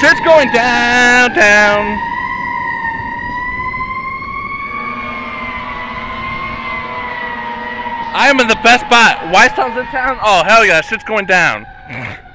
Shit's going down, down. I am in the best spot. White in town? Oh, hell yeah, shit's going down.